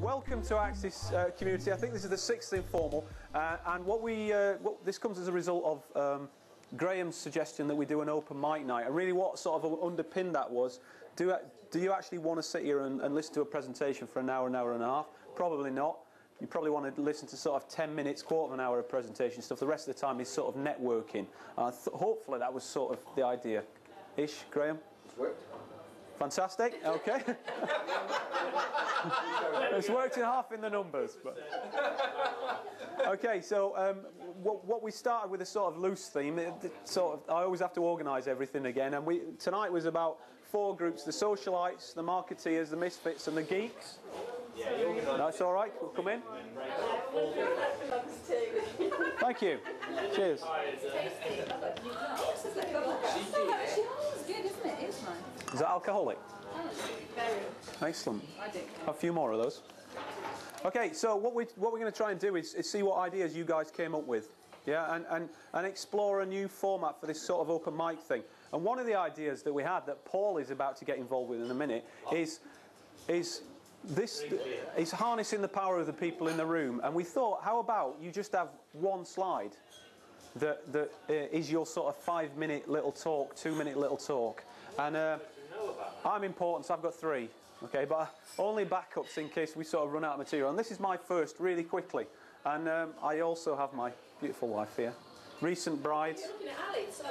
welcome to Axis uh, Community. I think this is the sixth informal, uh, and what we uh, what, this comes as a result of um, Graham's suggestion that we do an open mic night. And really, what sort of underpinned that was, do do you actually want to sit here and, and listen to a presentation for an hour, an hour and a half? Probably not. You probably want to listen to sort of 10 minutes, quarter of an hour of presentation stuff. The rest of the time is sort of networking. Uh, th- hopefully, that was sort of the idea. Ish, Graham? Worked. Fantastic. Okay. it's worked in half in the numbers. But. Okay, so um, what, what, we started with a sort of loose theme. It, sort of, I always have to organise everything again, and we tonight was about four groups: the socialites, the marketeers, the misfits, and the geeks. That's all right. We'll come in. Thank you. Cheers. Is that alcoholic? Excellent. A few more of those. Okay, so what, we, what we're going to try and do is, is see what ideas you guys came up with. Yeah, and, and, and explore a new format for this sort of open mic thing. And one of the ideas that we had that Paul is about to get involved with in a minute is, is this is harnessing the power of the people in the room. And we thought, how about you just have one slide that, that uh, is your sort of five minute little talk, two minute little talk. And uh, I'm important, so I've got three. Okay, but only backups in case we sort of run out of material. And this is my first, really quickly. And um, I also have my beautiful wife here. Recent bride.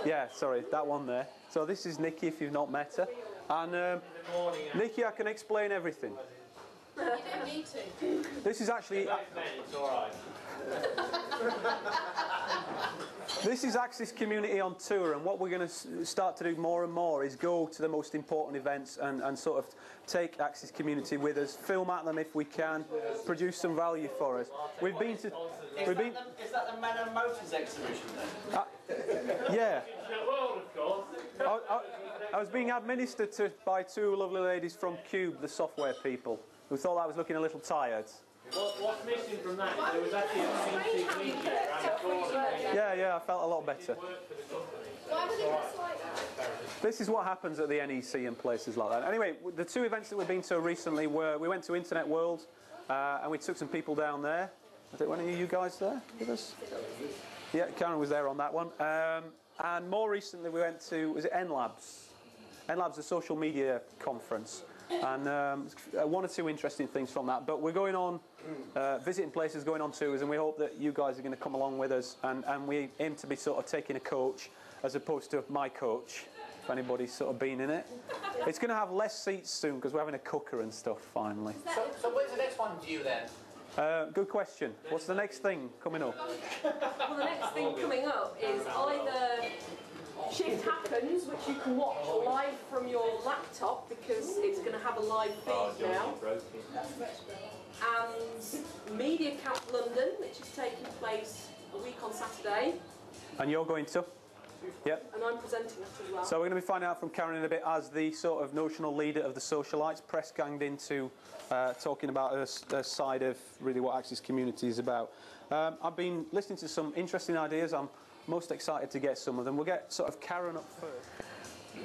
Yeah, sorry, that one there. So this is Nikki, if you've not met her. And um, Nikki, I can explain everything. You don't need to. This is actually. It's all right. This is Axis Community on tour, and what we're going to start to do more and more is go to the most important events and, and sort of take Axis Community with us, film at them if we can, produce some value for us. We've been to, we've been, Is that the Men and Motors exhibition then? uh, yeah. The world, of course. I, I, I was being administered to by two lovely ladies from Cube, the software people, who thought I was looking a little tired. What, what's missing from that is there was actually a CCTV around. Yeah, yeah, I felt a lot better. Work for the company. Why would it look like that? This is what happens at the NEC and places like that. Anyway, the two events that we've been to recently were we went to Internet World uh, and we took some people down there. I think one of you guys there with us? Yeah, Karen was there on that one. Um, and more recently, we went to was it NLabs? NLabs, a social media conference, and um, one or two interesting things from that. But we're going on uh, visiting places, going on tours, and we hope that you guys are going to come along with us. And, and we aim to be sort of taking a coach as opposed to my coach. If anybody's sort of been in it, it's going to have less seats soon because we're having a cooker and stuff finally. So, so when's the next one due then? Uh, good question. What's the next thing coming up? Well, the next thing coming up is either Shift Happens, which you can watch live from your laptop because it's going to have a live feed now, and Media Camp London, which is taking place a week on Saturday, And you're going to? Yep. and I'm presenting that as well. So we're going to be finding out from Karen in a bit as the sort of notional leader of the socialites, press ganged into uh, talking about her, s- her side of really what Axis Community is about. Um, I've been listening to some interesting ideas. I'm most excited to get some of them. We'll get sort of Karen up first.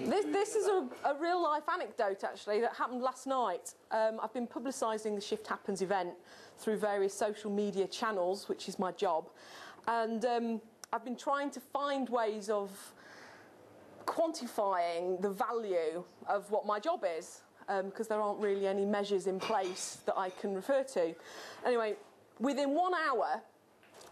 This, this is a, a real life anecdote actually that happened last night. Um, I've been publicising the Shift Happens event through various social media channels, which is my job, and um, I've been trying to find ways of quantifying the value of what my job is um, because there aren't really any measures in place that I can refer to. Anyway, within one hour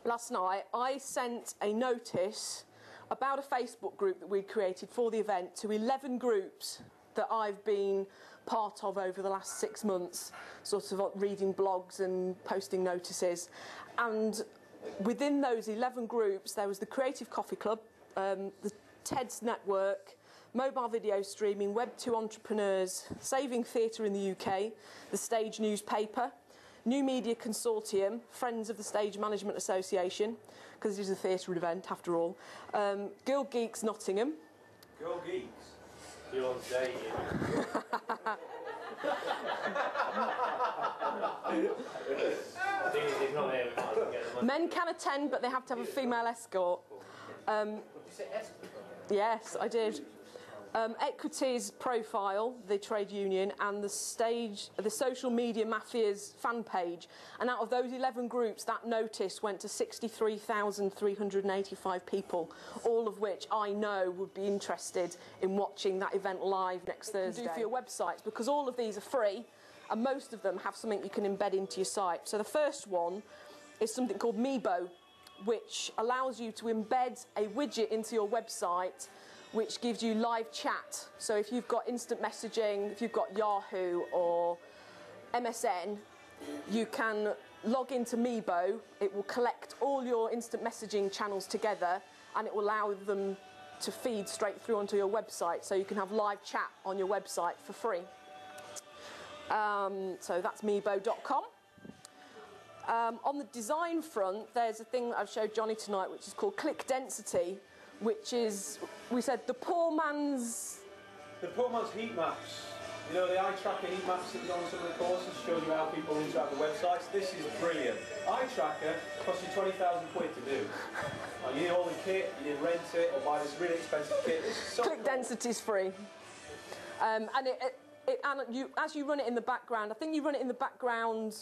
last night, I sent a notice about a Facebook group that we'd created for the event to 11 groups that I've been part of over the last six months, sort of reading blogs and posting notices. And within those 11 groups, there was the Creative Coffee Club, um, the TEDS Network, mobile video streaming, Web2 entrepreneurs, Saving Theatre in the UK, the Stage newspaper, New Media Consortium, Friends of the Stage Management Association, because it is a theatre event after all, um, Girl Geeks Nottingham, Go geeks. Dating. The thing he's not there, we might get. Men can attend, but they have to have a female escort. Um, you say Esther? yes, I did. um, Equities Profile, the trade union, and the stage, the social media mafias fan page. And out of those 11 groups, that notice went to 63,385 people, all of which I know would be interested in watching that event live next Thursday. Do for your websites because all of these are free, and most of them have something you can embed into your site. So the first one is something called Meebo, which allows you to embed a widget into your website which gives you live chat. So if you've got instant messaging, if you've got Yahoo or MSN, you can log into Meebo. It will collect all your instant messaging channels together and it will allow them to feed straight through onto your website so you can have live chat on your website for free. Um, so that's meebo.com. Um, on the design front, there's a thing I've showed Johnny tonight, which is called click density, which is, we said, the poor man's. The poor man's heat maps. You know, the eye tracker heat maps that you on some of the courses show you how people interact with websites. This is brilliant. Eye tracker costs you 20,000 quid to do. Uh, you need all the kit, you need rent it, or buy this really expensive kit. So click cool. density is free. Um, and it, it, it, and you, as you run it in the background, I think you run it in the background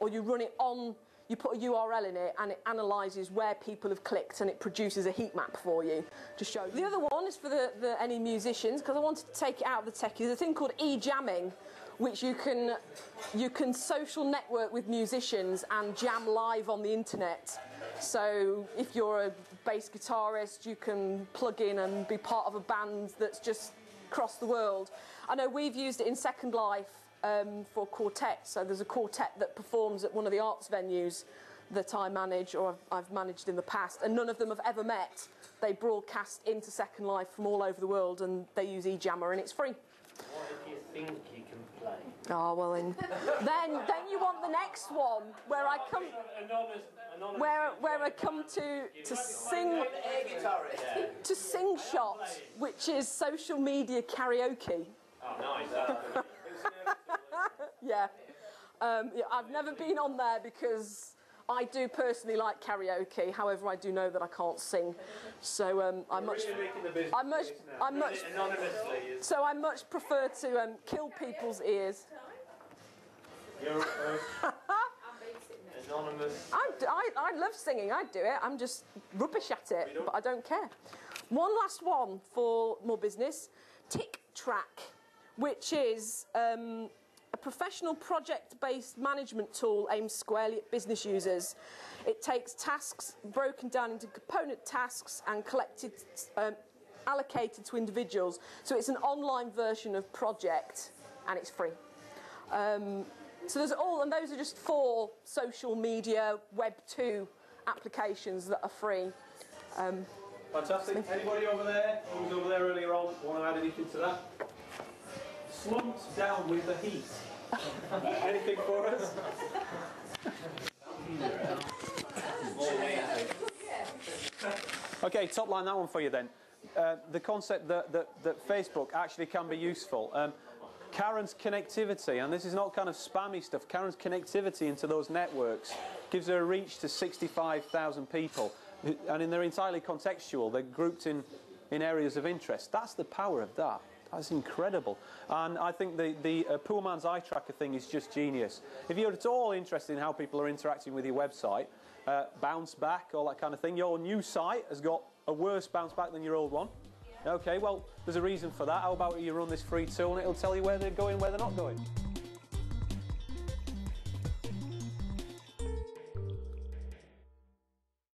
or you run it on, you put a URL in it and it analyses where people have clicked and it produces a heat map for you to show. The other one is for the, the any musicians because I wanted to take it out of the tech. There's a thing called e-jamming which you can you can social network with musicians and jam live on the internet. So if you're a bass guitarist, you can plug in and be part of a band that's just across the world. I know we've used it in Second Life um, for quartet. So there's a quartet that performs at one of the arts venues that I manage or I've, I've managed in the past, and none of them have ever met. They broadcast into Second Life from all over the world, and they use eJammer, and it's free. What if you think you can play? Oh well, then, then then you want the next one where I come, Anonymous, anonymous where where I come to to sing to sing shot, which is social media karaoke. Oh, nice. Yeah. Um, yeah, I've never been on there because I do personally like karaoke. However, I do know that I can't sing, so um, I much, Really making the I much. I much, so I much prefer to um, kill people's ears. You're uh, I'm babysitting next. anonymous. I, I, I love singing. I do it. I'm just rubbish at it, but I don't care. One last one for more business. Tick Track, which is um, a professional project-based management tool aimed squarely at business users. It takes tasks broken down into component tasks and collected, um, allocated to individuals. So it's an online version of Project, and it's free. Um, so there's all, and those are just four social media Web 2 applications that are free. Um, Fantastic. Anybody over there who was over there earlier on want to add anything to that? Slumped down with the heat. anything for us? Okay, top line that one for you then. Uh, the concept that, that, that Facebook actually can be useful. Um, Karen's connectivity, and this is not kind of spammy stuff, Karen's connectivity into those networks gives her a reach to 65,000 people. And in they're entirely contextual, they're grouped in, in areas of interest. That's the power of that. That's incredible. And I think the, the uh, poor man's eye tracker thing is just genius. If you're at all interested in how people are interacting with your website, uh, bounce back, all that kind of thing, your new site has got a worse bounce back than your old one. Okay, well, there's a reason for that. How about you run this free tool and it'll tell you where they're going, where they're not going?